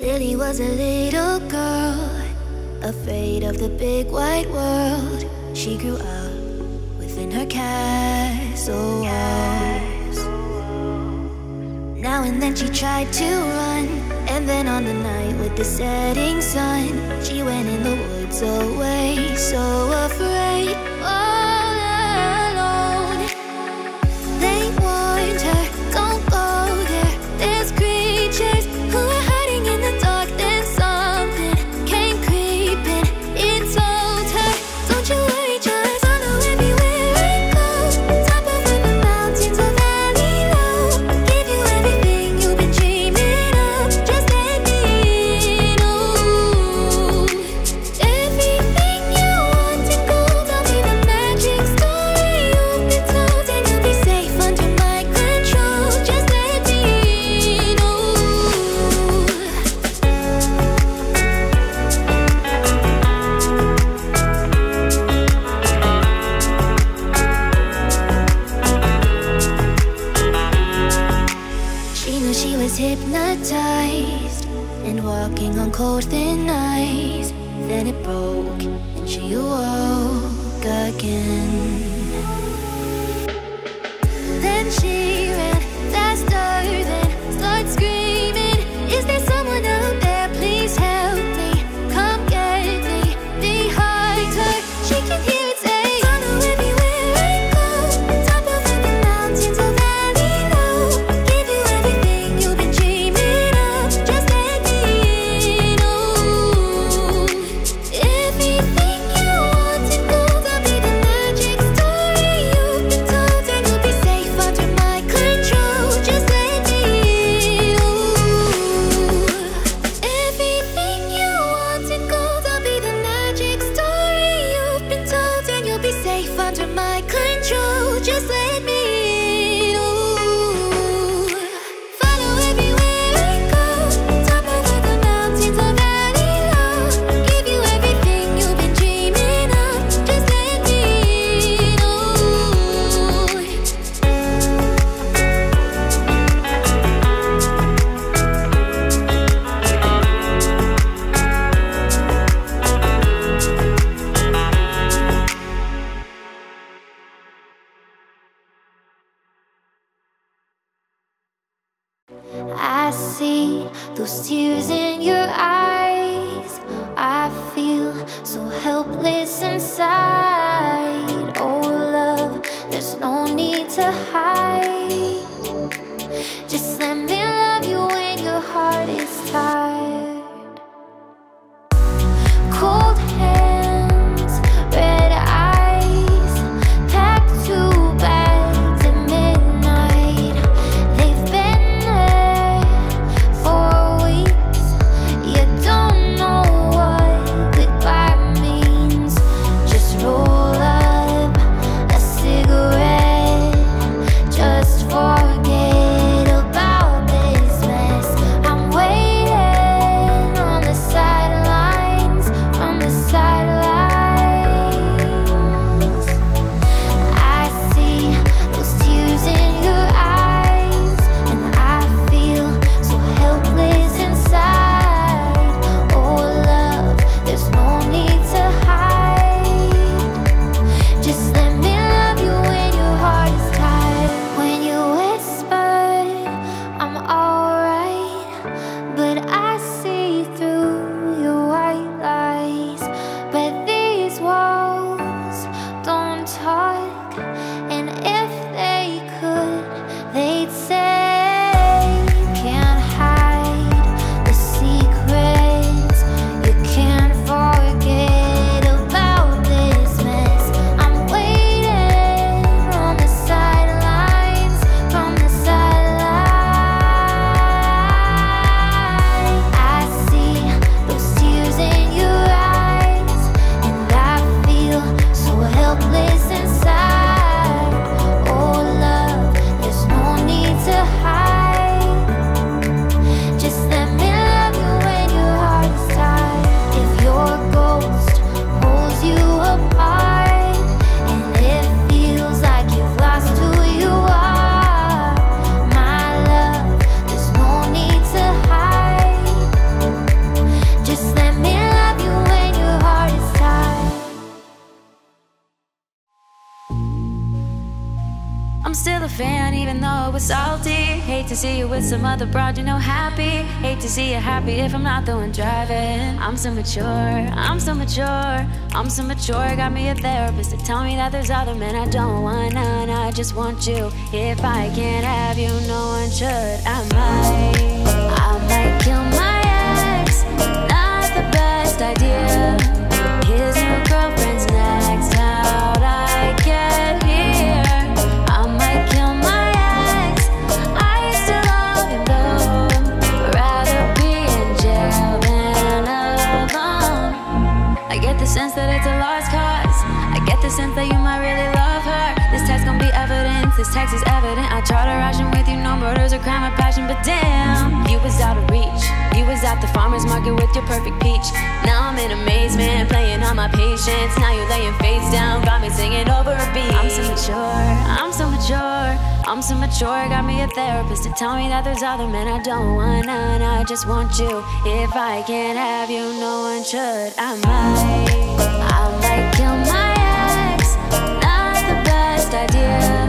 Lily was a little girl, afraid of the big white world. She grew up within her castle walls. Now and then she tried to run, and then on the night with the setting sun, she went in the woods away, so afraid. See you happy if I'm not the one driving. I'm so mature, I'm so mature, I'm so mature. Got me a therapist to tell me that there's other men I don't want none. I just want you. If I can't have you, no one should. I might, damn, you was out of reach. You was at the farmer's market with your perfect peach. Now I'm in amazement, playing on my patience. Now you're laying face down, got me singing over a beat. I'm so mature, I'm so mature, I'm so mature. Got me a therapist to tell me that there's other men I don't want none. I just want you. If I can't have you, no one should. I might, I might kill my ex. Not the best idea.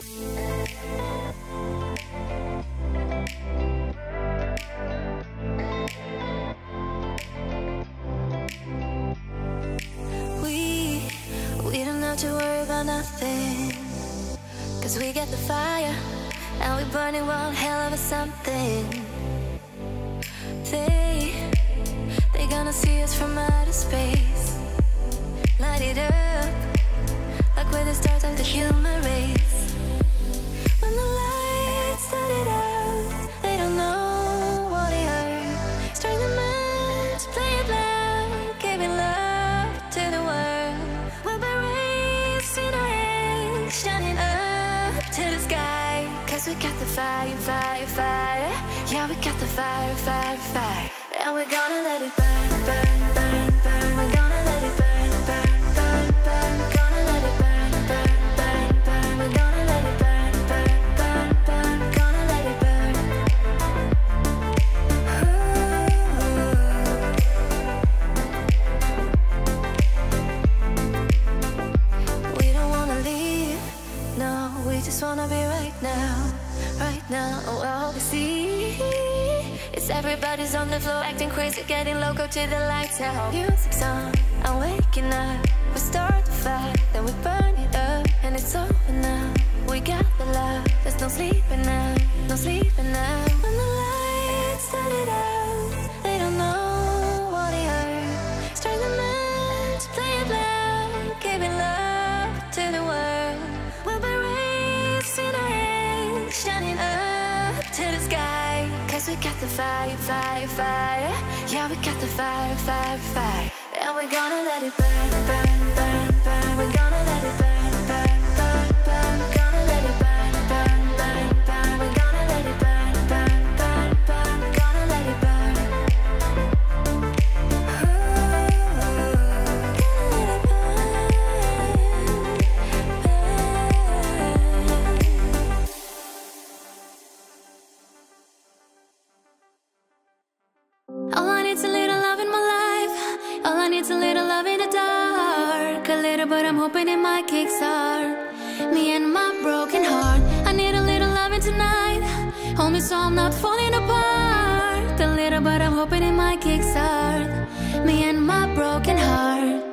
We, we don't have to worry about nothing. Cause we got the fire, and we're burning one hell of a something. They, they gonna see us from outer space. Light it up, like we're the stars of the human race. Fire, fire, fire. Yeah, we got the fire, fire, fire. And we're gonna let it burn, burn, everybody's on the floor acting crazy, getting loco to the lights out. Music's on, I'm waking up. We start the fire, then we burn it up, and it's over now. We got the love, there's no sleeping now, no sleeping now. Fire, fire, fire. Yeah, we got the fire, fire, fire. And we're gonna let it burn, burn, burn, burn. We're gonna let it burn, hoping it might kickstart me and my broken heart. I need a little loving tonight. Hold me so I'm not falling apart. A little, but I'm hoping my might kickstart me and my broken heart.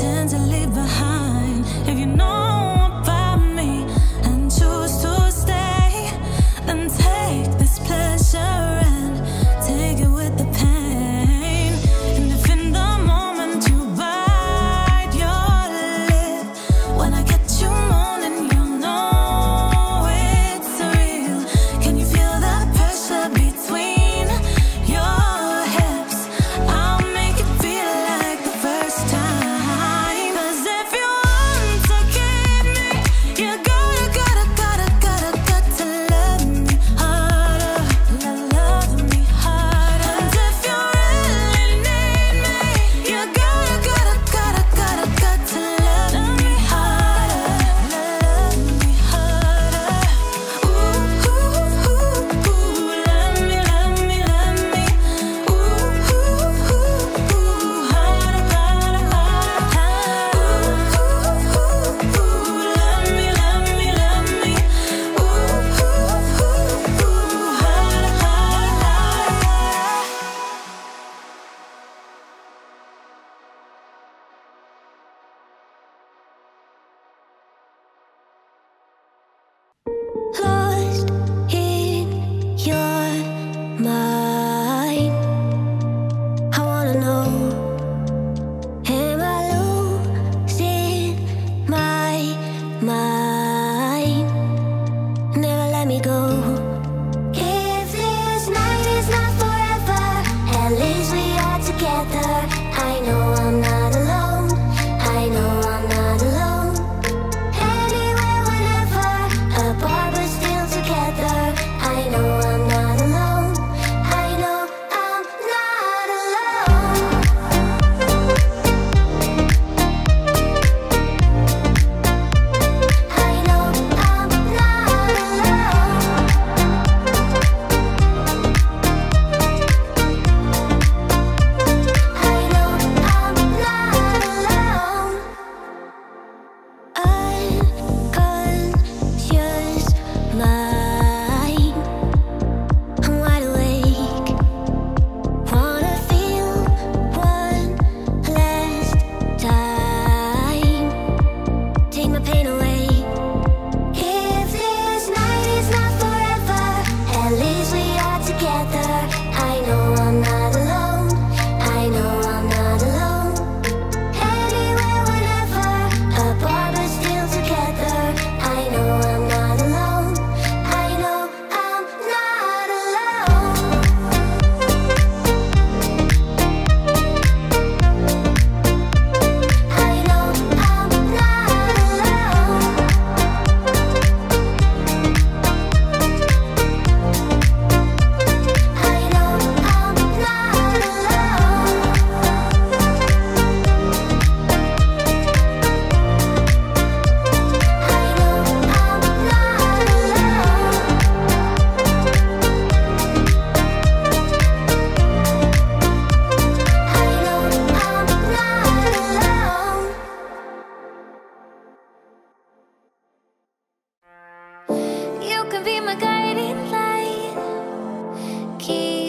To keep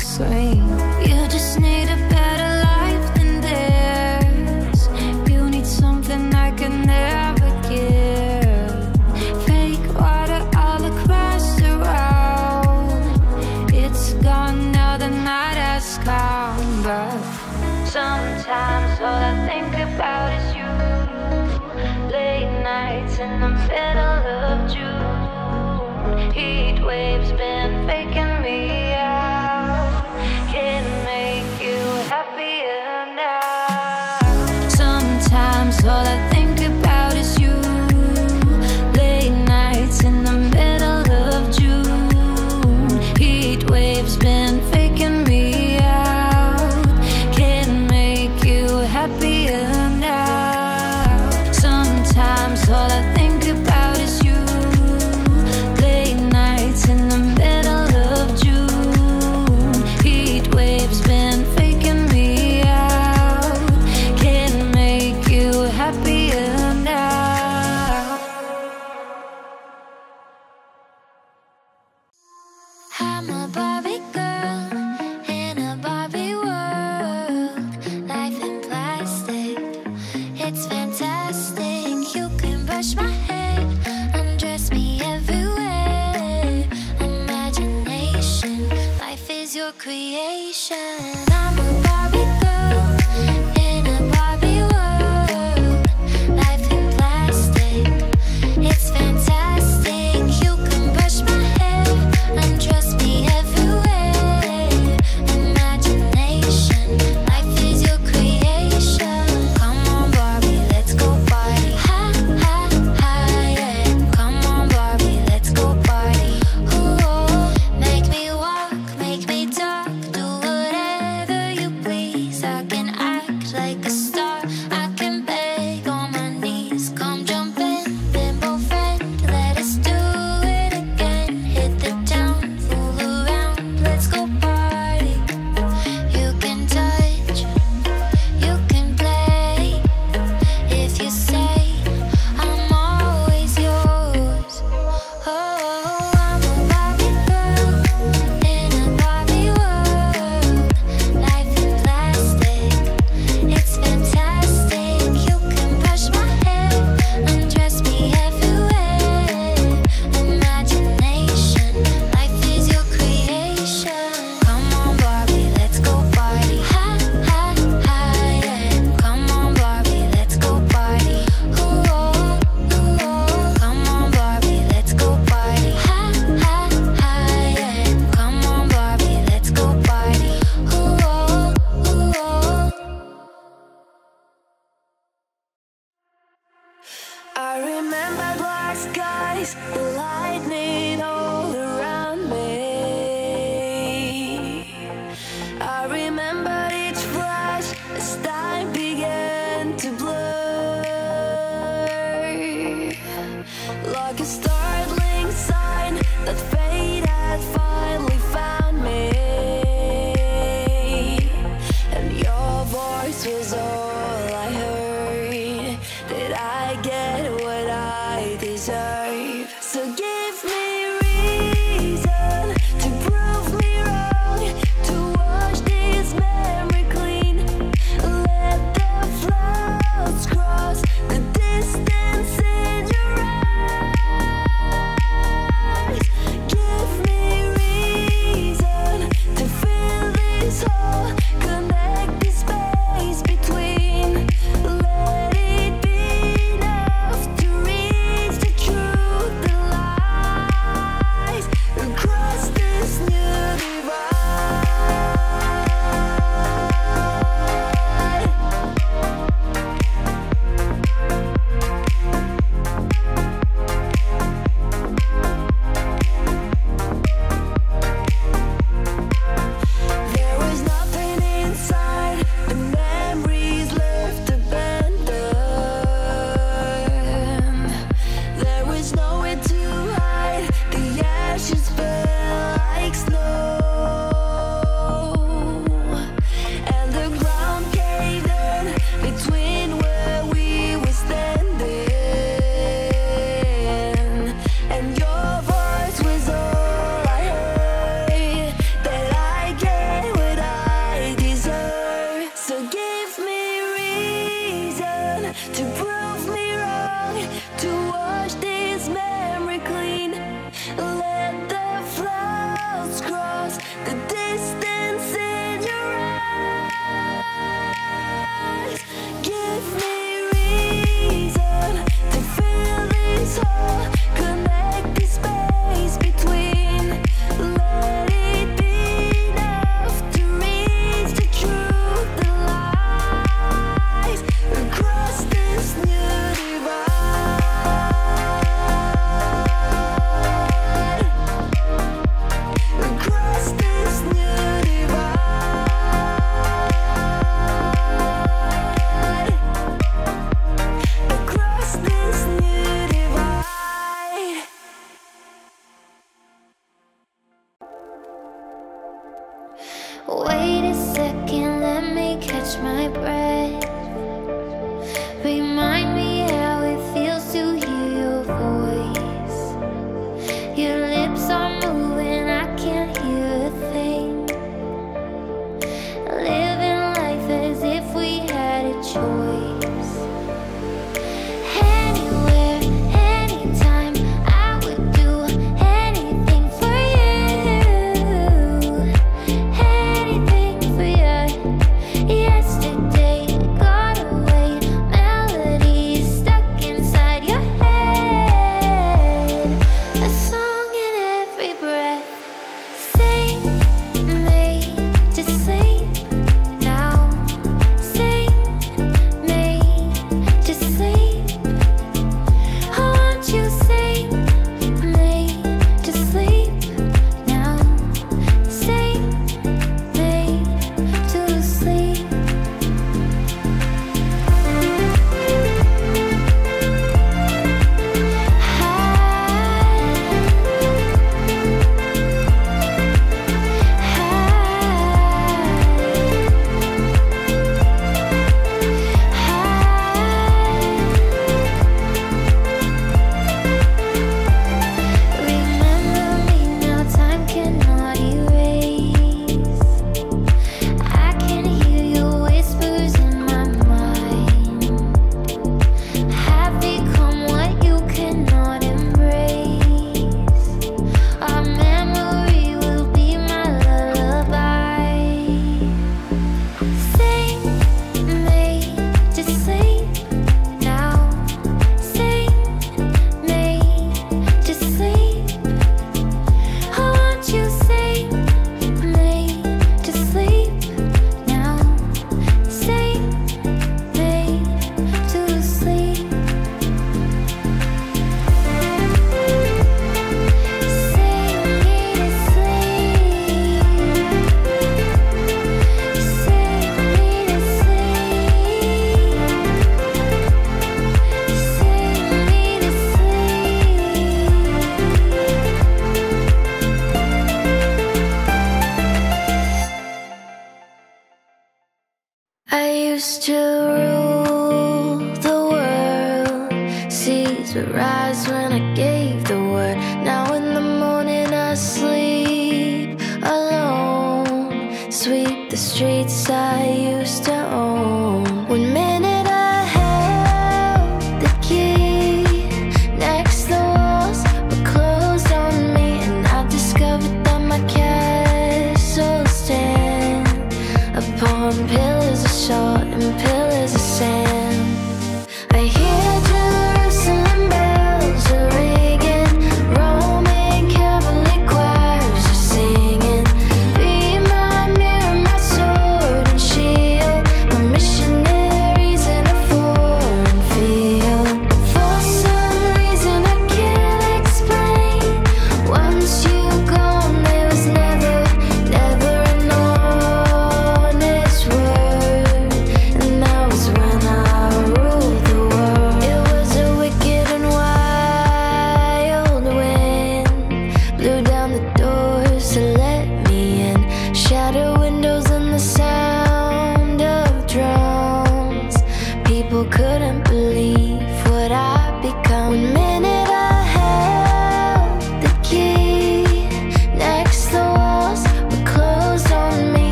the. You just need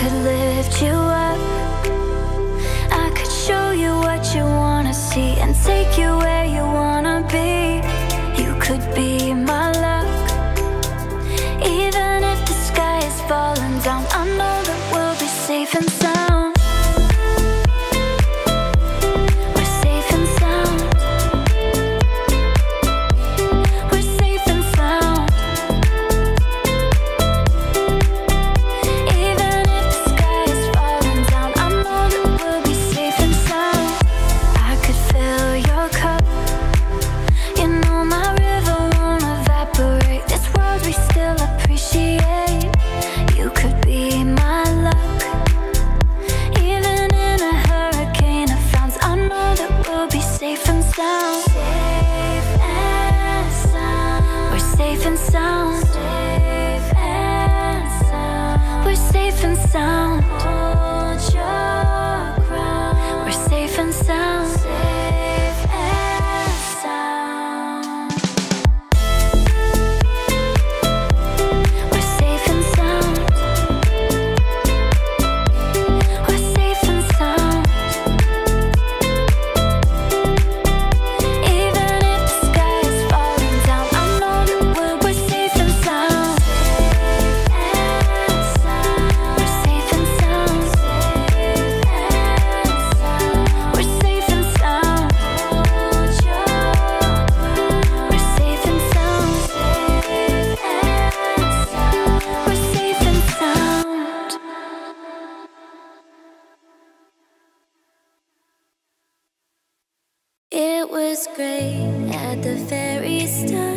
could lift you up. I could show you what you wanna see and take you was great at the very start.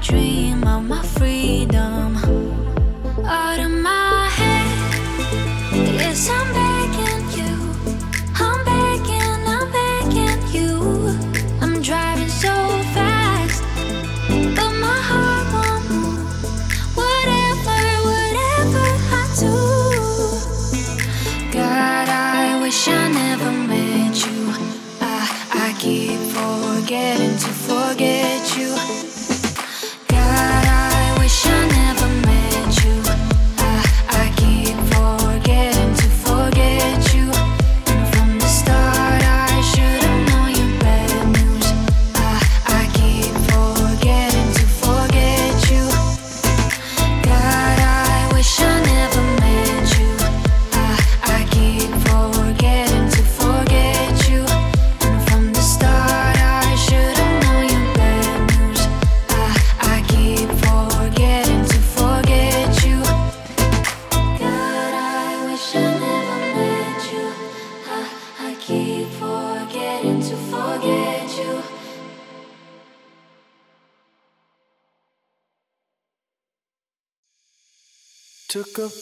dream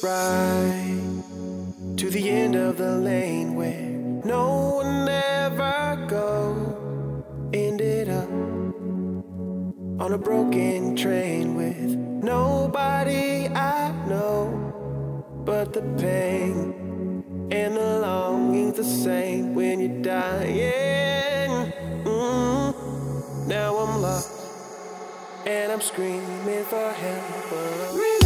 ride to the end of the lane where no one ever go. Ended up on a broken train with nobody I know. But the pain and the longing's the same when you're dying. Mm. Now I'm lost and I'm screaming for help.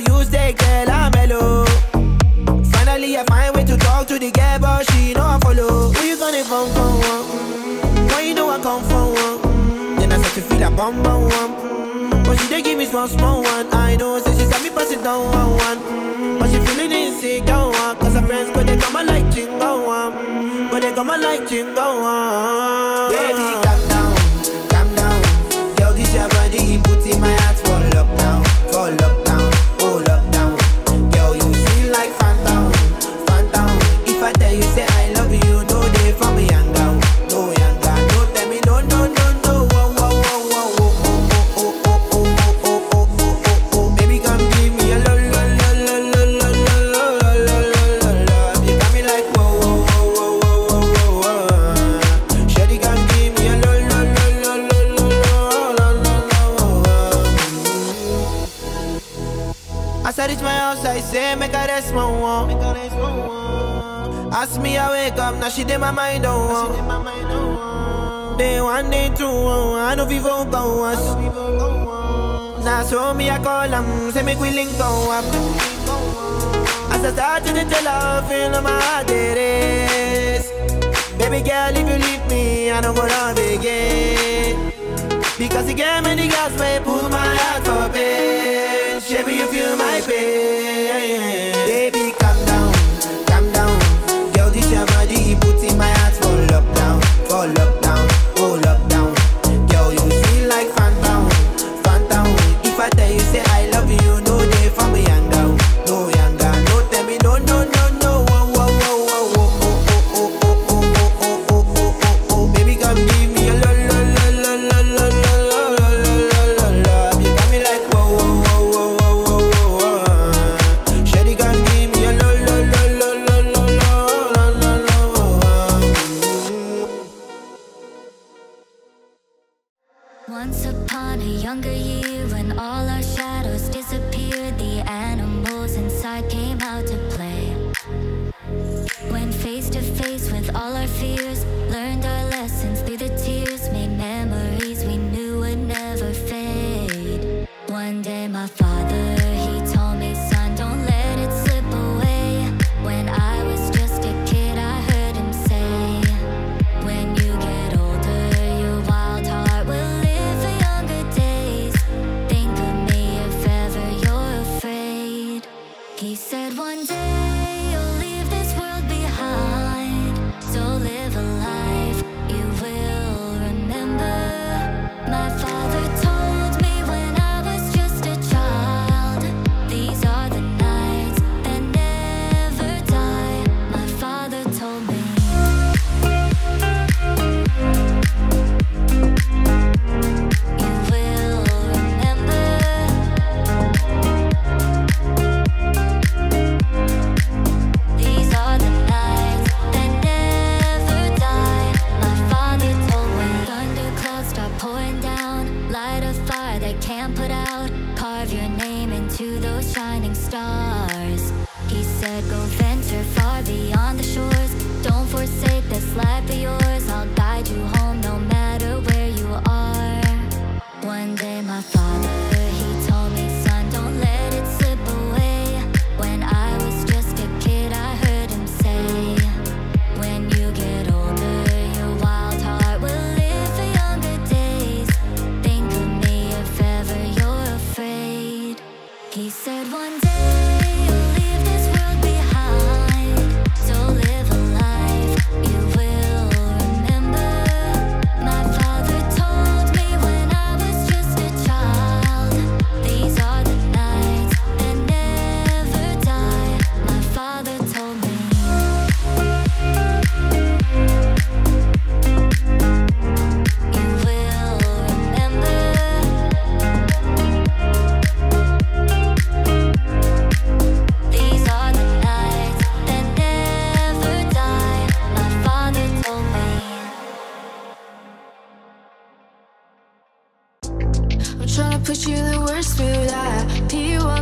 go use that girl I'm mellow. Oh. Finally, I find way to talk to the girl, but she know I follow. Who you gonna phone for? One? Why you know I come for? one? Then I start to feel a bum bum one. But she they give me small small one. I know, say so she got me passing down one one. But she feeling insecure one, cause her friends go they come like chingo one, but they come like chingo ah. one. I say, make I rest my one. Ask me, I wake up, now she did my mind on one. Day one, day two, I know we vote oh, go us. Now, so me, I call them, say, make we link oh, go up. As I start to tell her, feel my heart, it is. Baby girl, if you leave me, I don't go to again. Because you gave me the gas, may pull my heart for bed. Show me if you might be.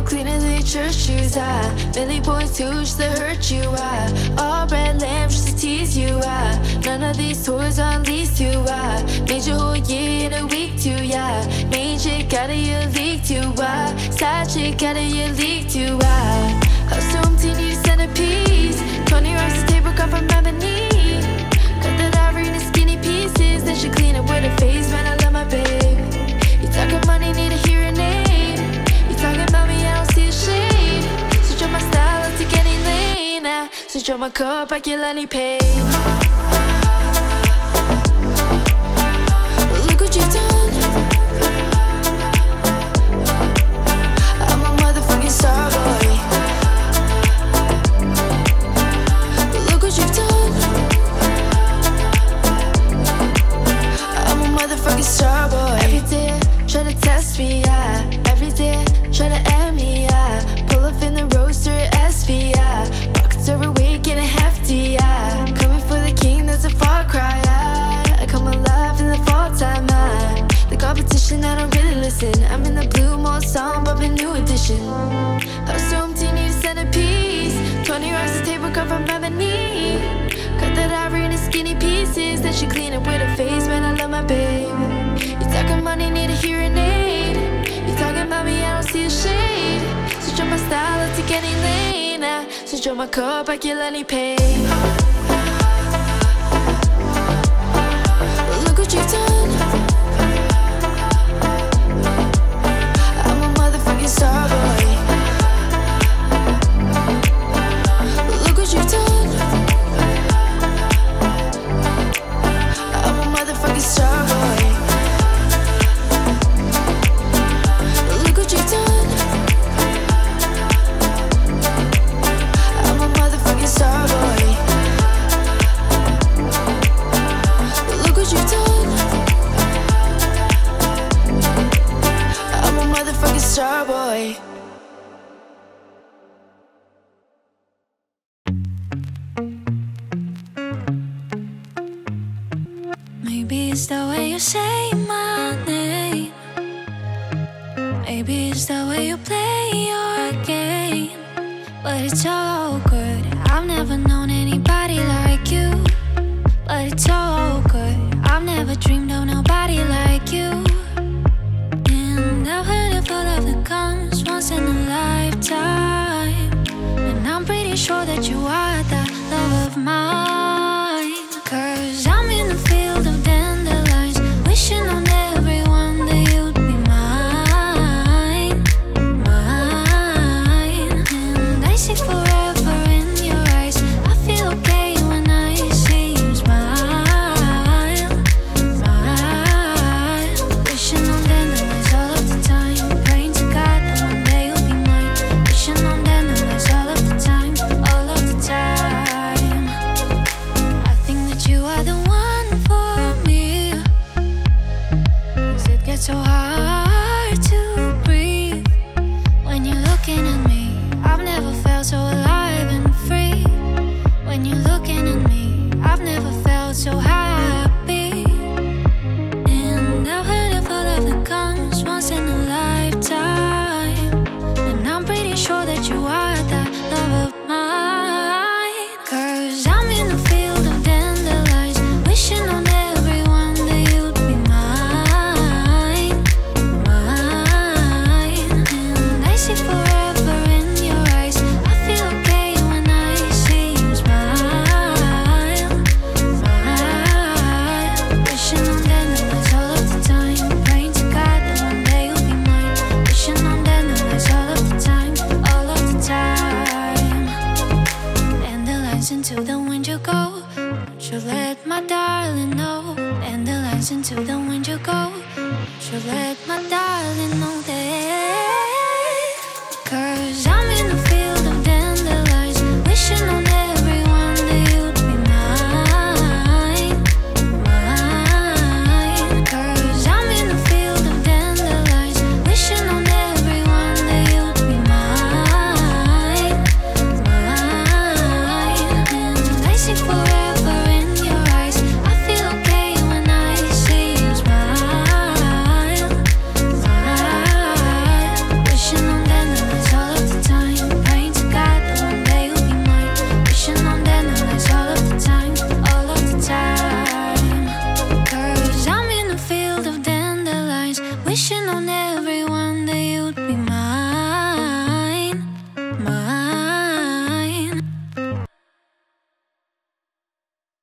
Cleaner than church shoes. I Billy boys too just to hurt you. I all red lamb just to tease you. I none of these toys on these two. I made your whole year in a week too. Yeah, main chick out of your league too. I side chick out of your league too. I empty need a centerpiece. Twenty rocks a table cut from ebony. Cut that ivory into skinny pieces. Then she clean it with her face. Switch up my cup, I get any pain. Look what you've done. I'm a motherfucking star boy. Look what you've done. I'm a motherfucking star boy. Every day, try to test me, yeah. Pieces. Then she clean it with her face, man, I love my babe. You talking money, need a hearing aid. You talking about me, I don't see a shade. Switch up my style, I'll take any lane. Now, switch up my cup, I kill any pain.